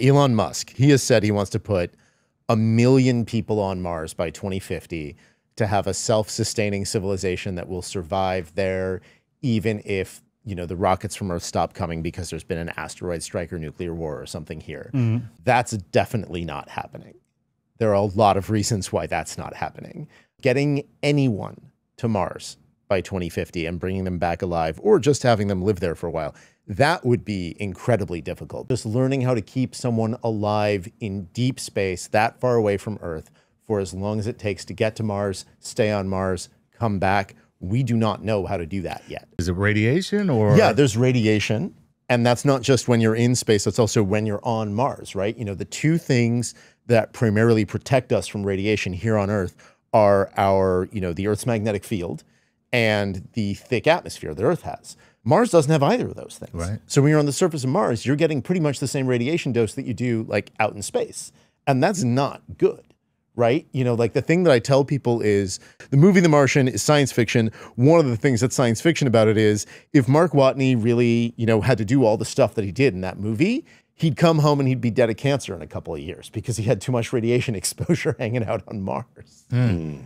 Elon Musk, he has said he wants to put a million people on Mars by 2050 to have a self-sustaining civilization that will survive there even if you know the rockets from earth stop coming because there's been an asteroid strike or nuclear war or something here. Mm-hmm. that's definitely not happening. There are a lot of reasons why that's not happening. Getting anyone to mars by 2050 and bringing them back alive or just having them live there for a while that would be incredibly difficult just learning how to keep someone alive in deep space that far away from earth for as long as it takes to get to mars stay on mars come back we do not know how to do that yet Is it radiation or? yeah, there's radiation. And that's not just when you're in space, that's also when you're on Mars, right? You know, the two things that primarily protect us from radiation here on Earth are our, you know, the Earth's magnetic field and the thick atmosphere that Earth has. Mars doesn't have either of those things. Right. So when you're on the surface of Mars, you're getting pretty much the same radiation dose that you do like out in space. And that's not good right? You know, like the thing that I tell people is the movie The Martian is science fiction. One of the things that's science fiction about it is if Mark Watney really, you know, had to do all the stuff that he did in that movie, he'd come home and he'd be dead of cancer in a couple of years because he had too much radiation exposure hanging out on Mars. Hmm. Hmm.